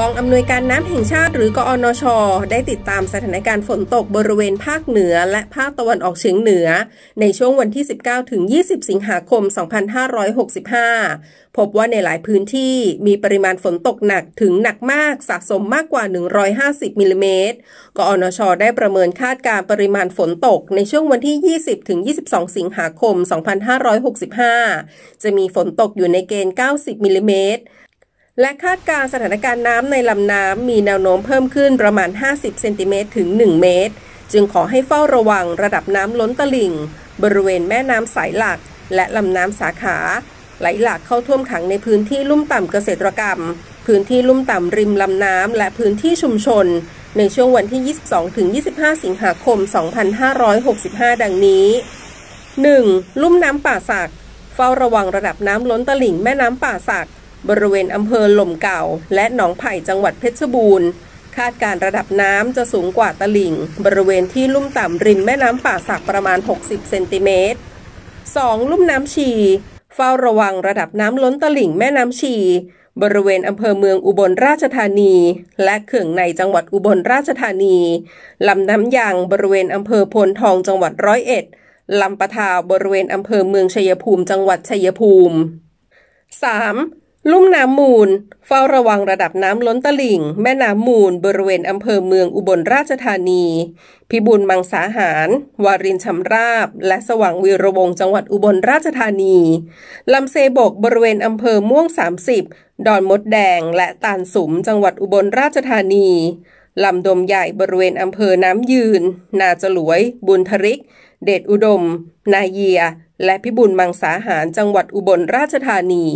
กองอำนวยการน้ำแห่งชาติหรือกอนช ได้ติดตามสถานการณ์ฝนตกบริเวณภาคเหนือและภาคตะวันออกเฉียงเหนือ ในช่วงวันที่ 19 ถึง 20 สิงหาคม 2565 พบว่าในหลายพื้นที่มีปริมาณฝนตกหนักถึงหนักมากสะสมมากกว่า 150 มิลลิเมตร กอนช ได้ประเมินคาดการปริมาณฝนตกในช่วงวันที่ 20 ถึง 22 สิงหาคม 2565 จะมีฝนตกอยู่ในเกณฑ์ 90 มิลลิเมตร และคาดการสถานการณ์น้ำในลำน้ำมีแนวโน้มเพิ่มขึ้นประมาณ 50 เซนติเมตรถึง 1 เมตร จึงขอให้เฝ้าระวังระดับน้ำล้นตลิ่ง บริเวณแม่น้ำสายหลัก และลำน้ำสาขา ไหลหลากเข้าท่วมขังในพื้นที่ลุ่มต่ำเกษตรกรรม พื้นที่ลุ่มต่ำริมลำน้ำและพื้นที่ชุมชน ในช่วงวันที่ 22-25 สิงหาคม 2565 ดังนี้ 1. ลุ่มน้ำป่าสัก เฝ้าระวังระดับน้ำล้นตลิ่งแม่น้ำป่าสัก บริเวณอำเภอหล่มเก่า และหนองไผ่จังหวัดเพชรบูรณ์ คาดการระดับน้ำจะสูงกว่าตลิ่ง บริเวณที่ลุ่มต่ำริมแม่น้ำป่าสักประมาณ 60 เซนติเมตร 2. ลุ่มน้ำชี เฝ้าระวังระดับน้ำล้นตลิ่งแม่น้ำชี บริเวณอำเภอเมืองอุบลราชธานี และเขื่องในจังหวัดอุบลราชธานีลำน้ำยางบริเวณอำเภอโพนทองจังหวัดร้อยเอ็ดลำปะทาวบริเวณอำเภอเมืองชัยภูมิจังหวัดชัยภูมิ 3. ลุ่มน้ำมูล เฝ้าระวังระดับน้ำล้นตลิ่ง แม่น้ำมูล บริเวณอำเภอเมืองอุบลราชธานี พิบูลมังสาหาร วารินชำราบ และสว่างวีระวงจังหวัดอุบลราชธานีลำเซบกบริเวณอำเภอม่วง 30 ดอนมดแดง และตาลสุมจังหวัดอุบลราชธานีลำดมใหญ่บริเวณอำเภอน้ำยืน นาจลวย บุญทริก เดชอุดม นาเยีย และพิบูลมังสาหารจังหวัดอุบลราชธานี